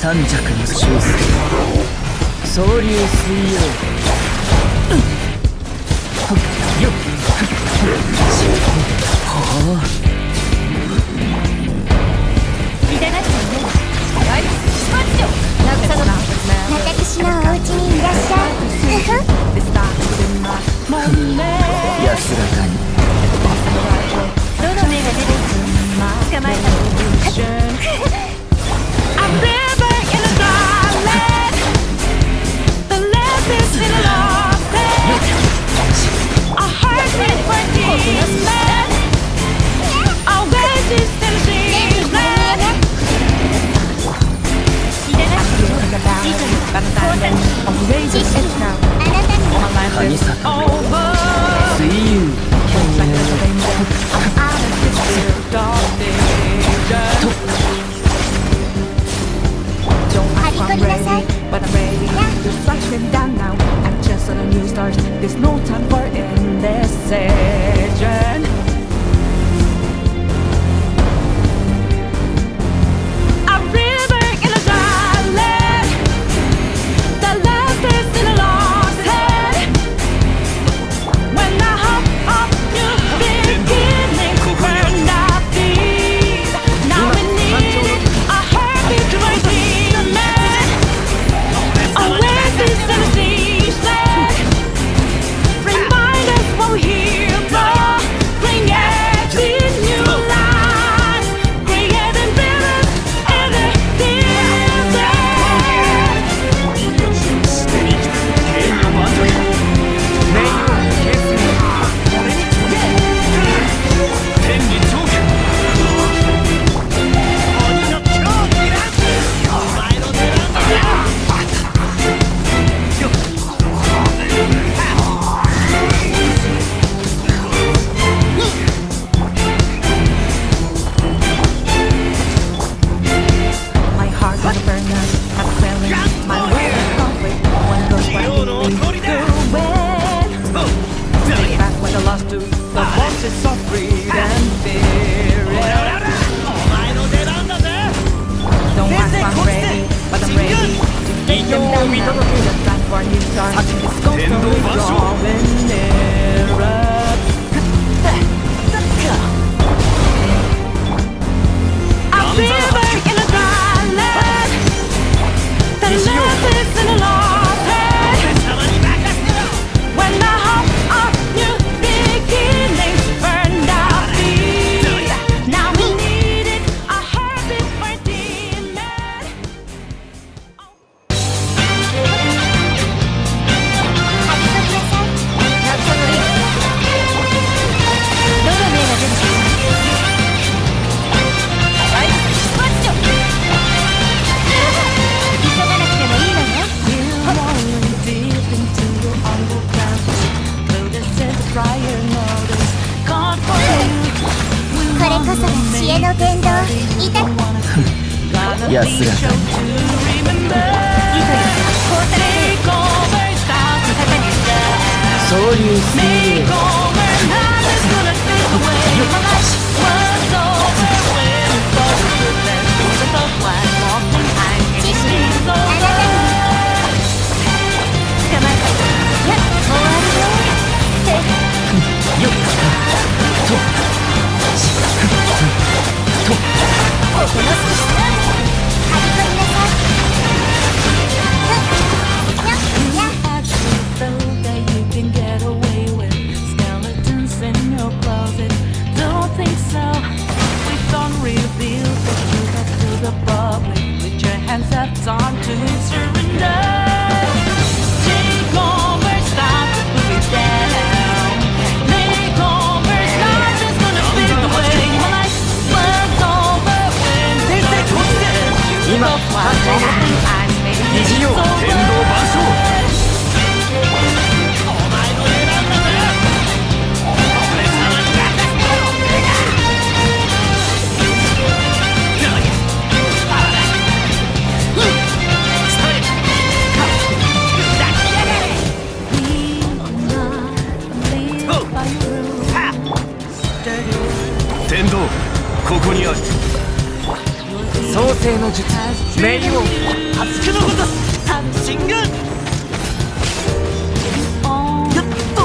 三尺の修正総流水曜よっ。私のお家にいらっ。しゃ安らかに天堂いた安らそういう水泳天道ここにある。創世の術。名誉。熱くのこと。三神軍やっと。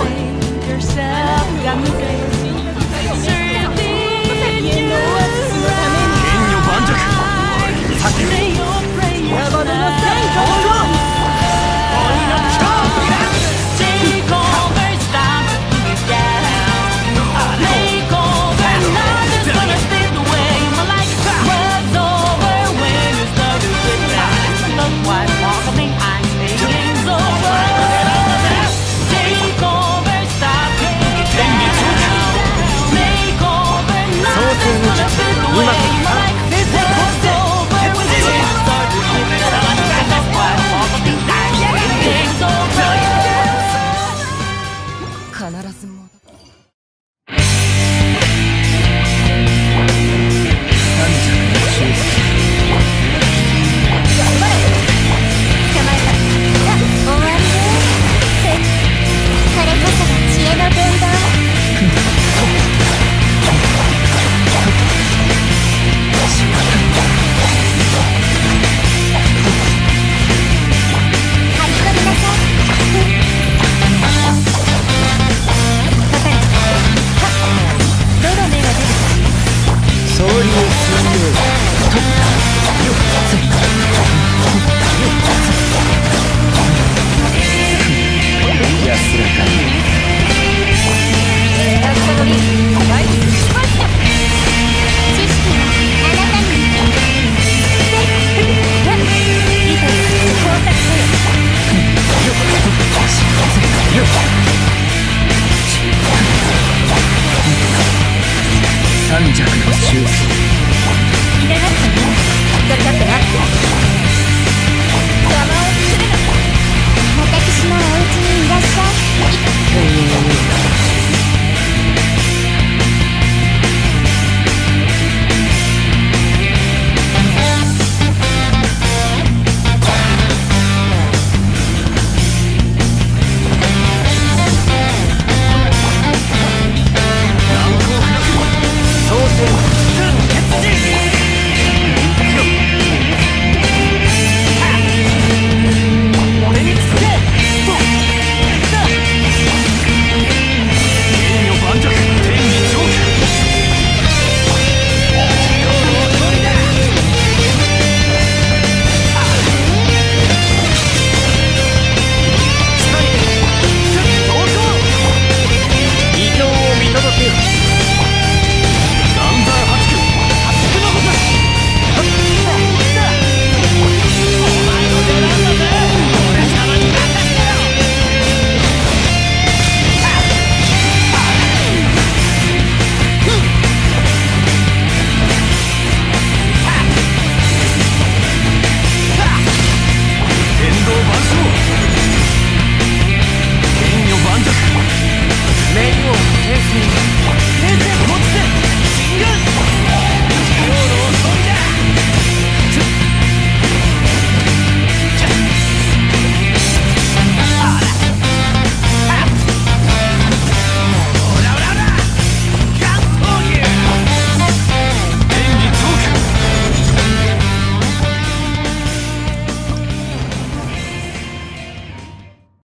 you.